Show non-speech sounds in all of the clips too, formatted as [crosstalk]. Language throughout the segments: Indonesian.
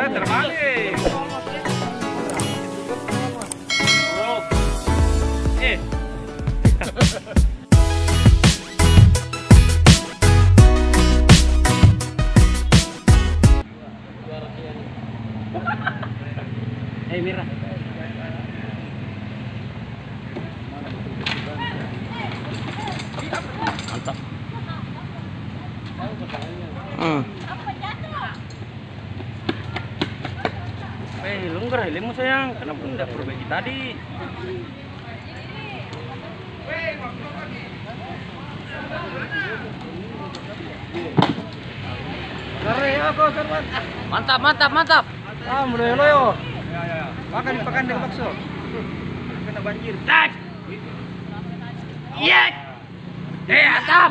¡Ah, termales! ¡Eh! Mira! Helmmu sayang. Kenapa tidak perbaiki tadi? Mantap, mantap, mantap. Ah, mulai loyo. Makan di pakan dengan bakso. Kena banjir. Tak. Iya. Eh, mantap.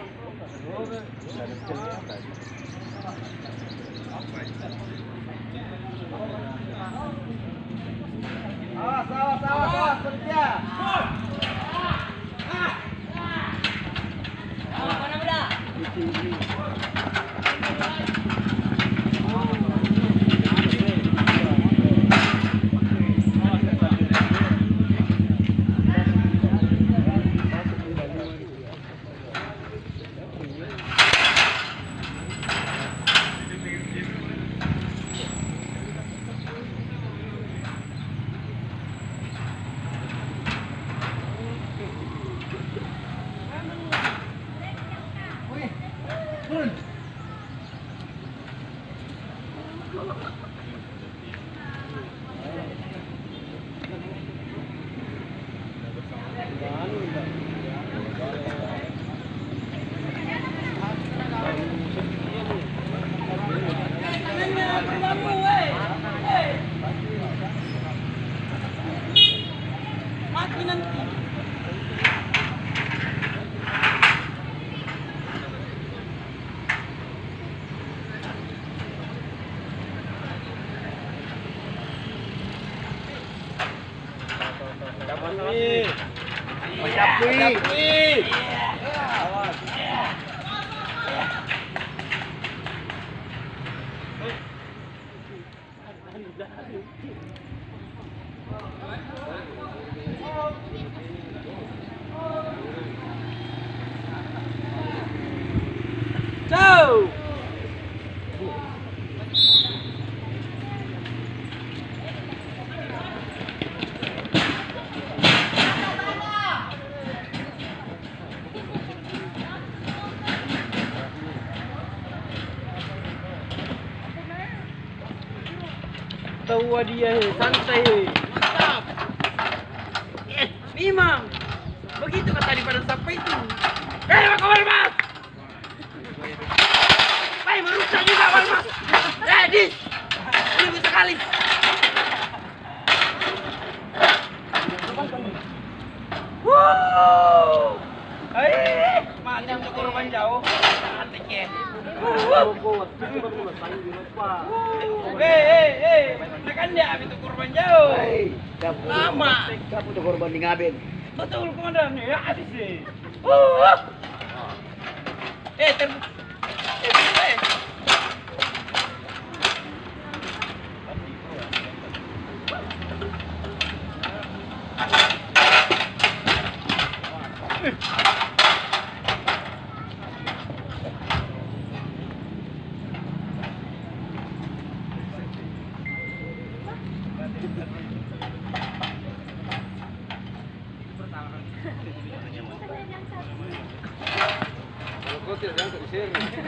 싸워 싸워 싸워 싸워 소리야 아! 아! 아! 아! 아! 아! विनंती Mencapai. Mencapai. Ciao. Tahu dia santai he. Mantap. Eh, memang. Begitu kan tadi pada sampai itu. Eh, Pak Kawan Mas. Eh, dis. Ini sekali. Wow. Eh, mati untuk korban jauh. Cantik ya. Eh, eh, eh, tekan dia itu korban jauh. Lama. Kamu tuh korban di ngabin. Betul komandan ya habis sih. Eh ter. Kalau kau tidak jangan di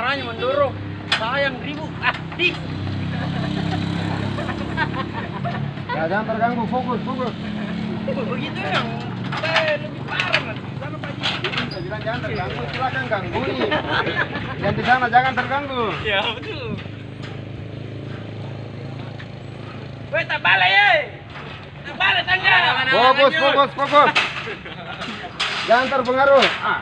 caranya mendorong. Sayang ribu. Ah, di. Ya, jangan terganggu, fokus, fokus. Begitu yang lebih parah nanti. Sana Pak. Saya bilang jangan terganggu, silakan ganggu nih. Yang di sana jangan terganggu. Ya betul. Weh, tak balik eh. Tak balik tangga. Fokus, fokus, fokus. Jangan terpengaruh. Ah.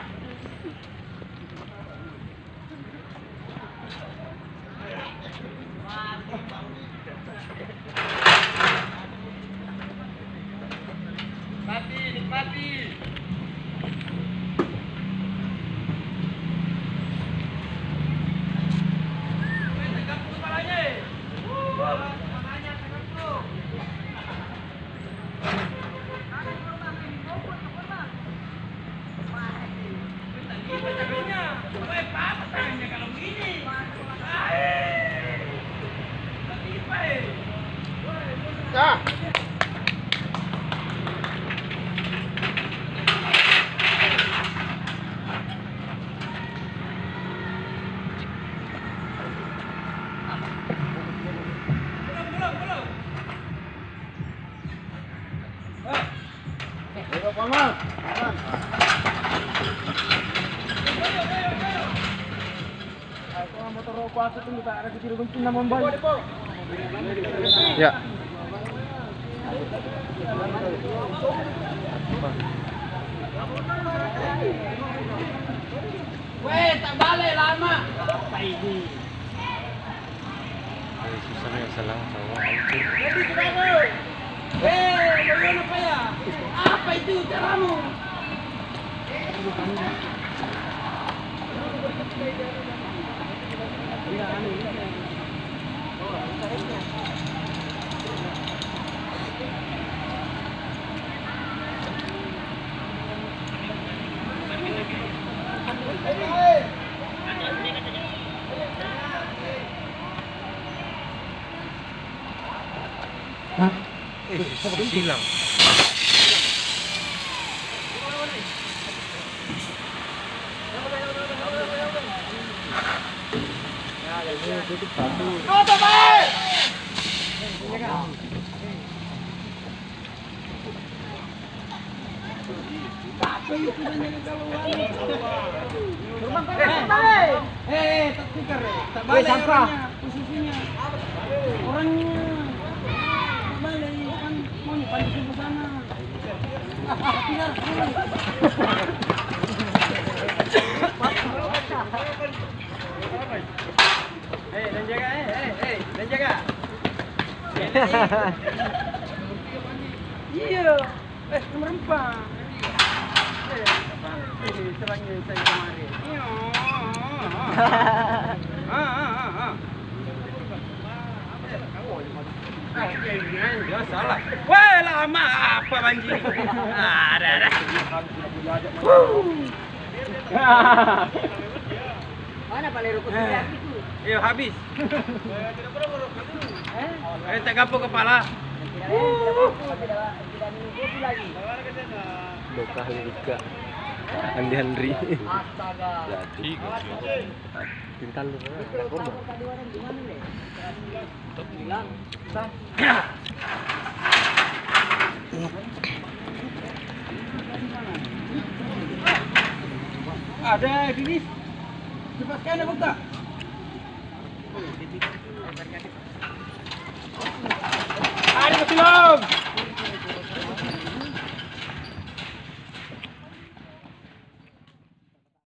Ayo, paman. Ya. Weh, tak balik lama. Susah yang salah sama Jadi kenapa? Eh, bagaimana apa ya? Apa itu caramu? Silang. Eh, eh, tukar eh. Orangnya, posisinya. Orangnya. Balik, kan mau pancing ke sana. Tidak, tidak. Eh, dan jaga eh, eh, eh, dan jaga. [laughs] Iya. Eh, nomor empat. Eh, serangnya saya kemarin. Iya. Ah, ah, ah, ah. Ya salah. Wah, lama apa banjir? [laughs] Ah, ada, ada. Mana Pak Lero Eh, Iya, habis. Eh, tak gapo kepala. Dokah juga. Andi Andri. Jadi. Pintal lu. Ada korban. Bilang, Ada, Finis. Lepaskan apa tak? Ada belum?